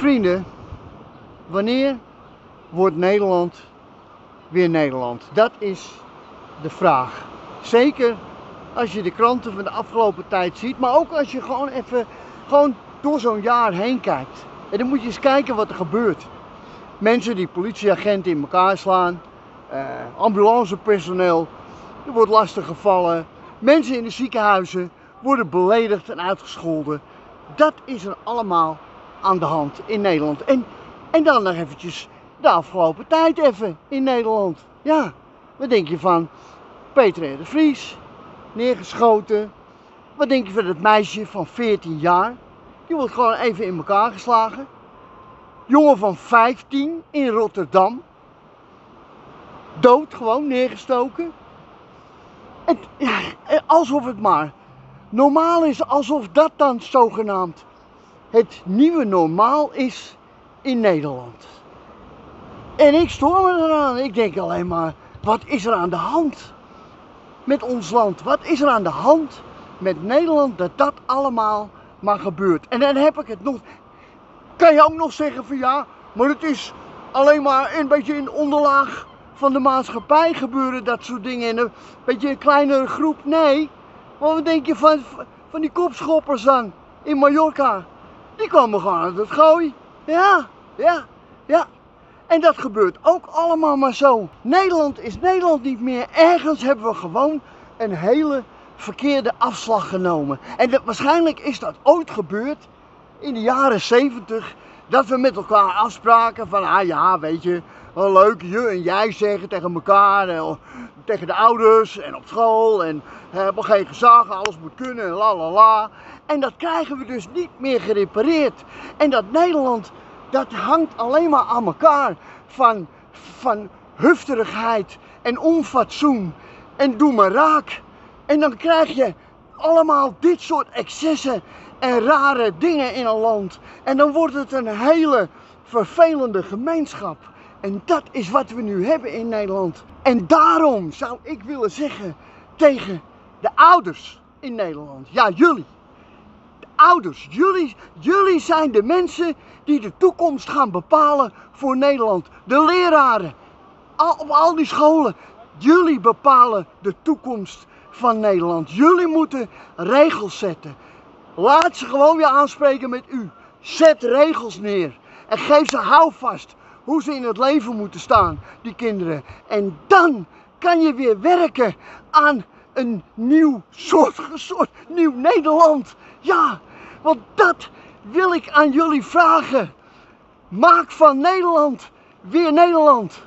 Vrienden, wanneer wordt Nederland weer Nederland? Dat is de vraag. Zeker als je de kranten van de afgelopen tijd ziet, maar ook als je gewoon even gewoon door zo'n jaar heen kijkt. En dan moet je eens kijken wat er gebeurt. Mensen die politieagenten in elkaar slaan, eh, ambulancepersoneel, er wordt lastig gevallen, mensen in de ziekenhuizen worden beledigd en uitgescholden. Dat is er allemaal aan de hand in Nederland. En, en dan nog eventjes de afgelopen tijd even in Nederland. Ja, wat denk je van Peter de Vries, neergeschoten. Wat denk je van het meisje van 14 jaar? Die wordt gewoon even in elkaar geslagen. Jongen van 15 in Rotterdam. Dood gewoon, neergestoken. En, ja, alsof het maar normaal is, alsof dat dan zogenaamd het nieuwe normaal is in Nederland. En ik stoor me eraan. Ik denk alleen maar, wat is er aan de hand met ons land? Wat is er aan de hand met Nederland dat dat allemaal maar gebeurt? En dan heb ik het nog. Kan je ook nog zeggen van ja, maar het is alleen maar een beetje in onderlaag van de maatschappij gebeuren dat soort dingen in een beetje een kleinere groep. Nee, maar wat denk je van, van die kopschoppers dan in Mallorca? Die komen gewoon uit het gooi. Ja, ja, ja. En dat gebeurt ook allemaal maar zo. Nederland is Nederland niet meer. Ergens hebben we gewoon een hele verkeerde afslag genomen. En waarschijnlijk is dat ooit gebeurd in de jaren 70. Dat we met elkaar afspraken van, ah ja, weet je, wel leuk je en jij zeggen tegen elkaar, en, tegen de ouders en op school. En hebben geen gezag, alles moet kunnen en la la la. En dat krijgen we dus niet meer gerepareerd. En dat Nederland, dat hangt alleen maar aan elkaar van, van hufterigheid en onfatsoen. En doe maar raak. En dan krijg je allemaal dit soort excessen en rare dingen in een land. En dan wordt het een hele vervelende gemeenschap. En dat is wat we nu hebben in Nederland. En daarom zou ik willen zeggen tegen de ouders in Nederland. Ja, jullie. De ouders. Jullie, jullie zijn de mensen die de toekomst gaan bepalen voor Nederland. De leraren. Op al die scholen. Jullie bepalen de toekomst van Nederland. Jullie moeten regels zetten. Laat ze gewoon weer aanspreken met u. Zet regels neer. En geef ze houvast hoe ze in het leven moeten staan, die kinderen. En dan kan je weer werken aan een nieuw soort, soort nieuw Nederland. Ja, want dat wil ik aan jullie vragen. Maak van Nederland weer Nederland.